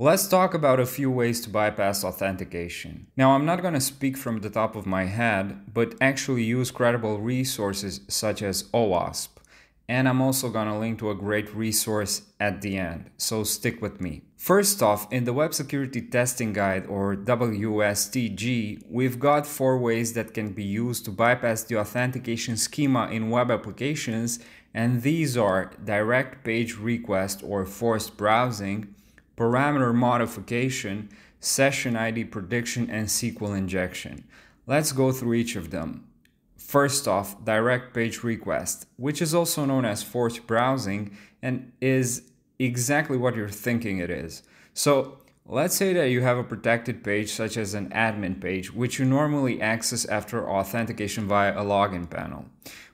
Let's talk about a few ways to bypass authentication. Now, I'm not going to speak from the top of my head, but actually use credible resources such as OWASP. And I'm also going to link to a great resource at the end, so stick with me. First off, in the Web Security Testing Guide or WSTG, we've got four ways that can be used to bypass the authentication schema in web applications, and these are direct page request or forced browsing parameter modification, session ID prediction, and SQL injection. Let's go through each of them. First off, direct page request, which is also known as forced browsing and is exactly what you're thinking it is. So let's say that you have a protected page such as an admin page, which you normally access after authentication via a login panel.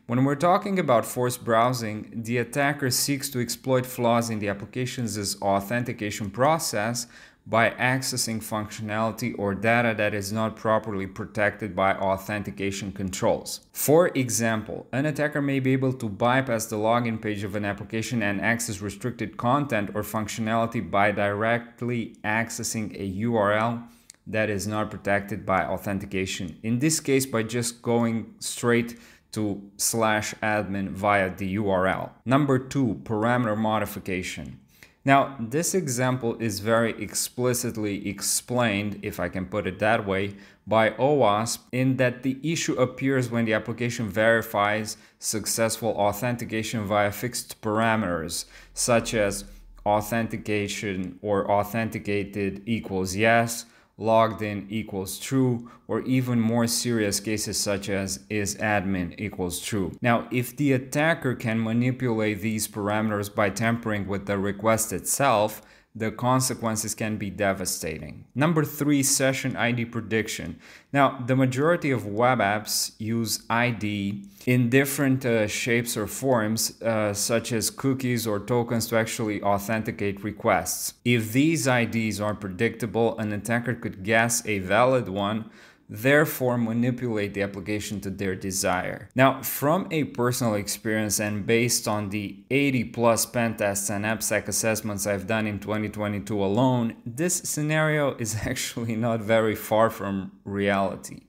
When we're talking about forced browsing, the attacker seeks to exploit flaws in the application's authentication process by accessing functionality or data that is not properly protected by authentication controls. For example, an attacker may be able to bypass the login page of an application and access restricted content or functionality by directly accessing a URL that is not protected by authentication. In this case, by just going straight to slash admin via the URL. Number two, parameter modification. Now, this example is very explicitly explained, if I can put it that way, by OWASP in that the issue appears when the application verifies successful authentication via fixed parameters, such as authentication or authenticated equals yes, logged in equals true, or even more serious cases such as is admin equals true. Now, if the attacker can manipulate these parameters by tampering with the request itself, the consequences can be devastating. Number three, session ID prediction. Now, the majority of web apps use ID in different uh, shapes or forms, uh, such as cookies or tokens to actually authenticate requests. If these IDs are predictable, an attacker could guess a valid one therefore manipulate the application to their desire. Now, from a personal experience and based on the 80 plus pen tests and AppSec assessments I've done in 2022 alone, this scenario is actually not very far from reality.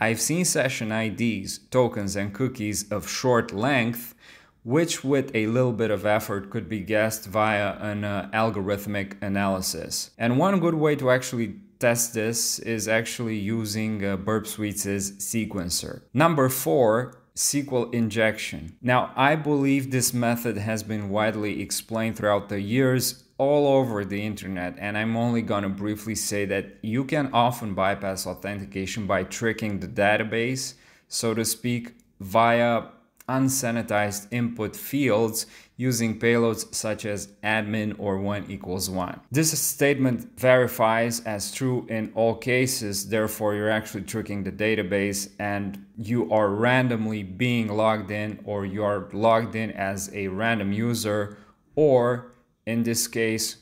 I've seen session IDs, tokens, and cookies of short length which with a little bit of effort could be guessed via an uh, algorithmic analysis. And one good way to actually test this is actually using uh, Burp Suite's sequencer. Number four, SQL injection. Now, I believe this method has been widely explained throughout the years all over the internet, and I'm only gonna briefly say that you can often bypass authentication by tricking the database, so to speak, via unsanitized input fields using payloads such as admin or 1 equals 1. This statement verifies as true in all cases, therefore you're actually tricking the database and you are randomly being logged in or you are logged in as a random user or in this case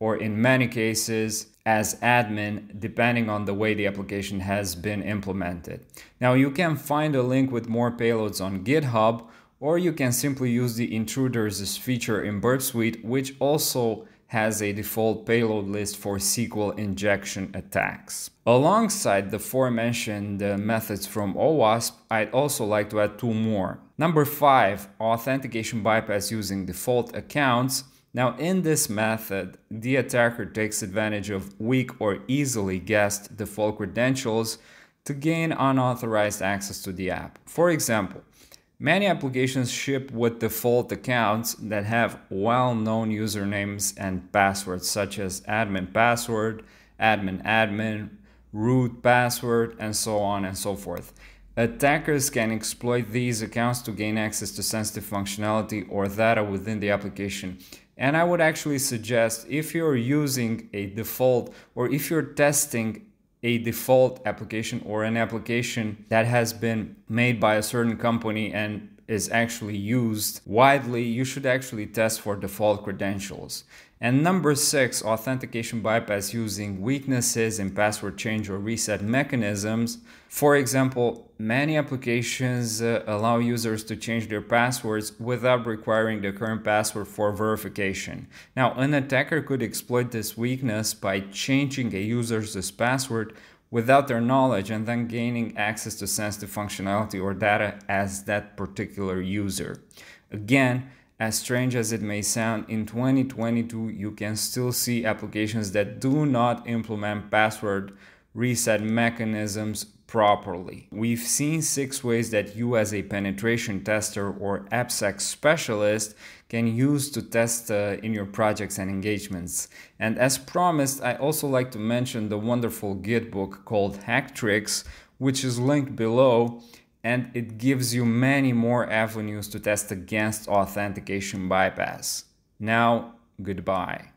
or in many cases as admin depending on the way the application has been implemented. Now you can find a link with more payloads on GitHub or you can simply use the intruders feature in Burp Suite which also has a default payload list for SQL injection attacks. Alongside the aforementioned uh, methods from OWASP, I'd also like to add two more. Number 5, authentication bypass using default accounts now in this method, the attacker takes advantage of weak or easily guessed default credentials to gain unauthorized access to the app. For example, many applications ship with default accounts that have well-known usernames and passwords such as admin password, admin admin, root password, and so on and so forth. Attackers can exploit these accounts to gain access to sensitive functionality or data within the application and I would actually suggest if you're using a default or if you're testing a default application or an application that has been made by a certain company and is actually used widely, you should actually test for default credentials. And number six, authentication bypass using weaknesses in password change or reset mechanisms. For example, many applications uh, allow users to change their passwords without requiring the current password for verification. Now, an attacker could exploit this weakness by changing a user's password without their knowledge and then gaining access to sensitive functionality or data as that particular user. Again, as strange as it may sound, in 2022 you can still see applications that do not implement password reset mechanisms properly. We've seen six ways that you as a penetration tester or AppSec specialist can use to test uh, in your projects and engagements. And as promised, I also like to mention the wonderful Git book called Hack Tricks, which is linked below and it gives you many more avenues to test against authentication bypass. Now, goodbye.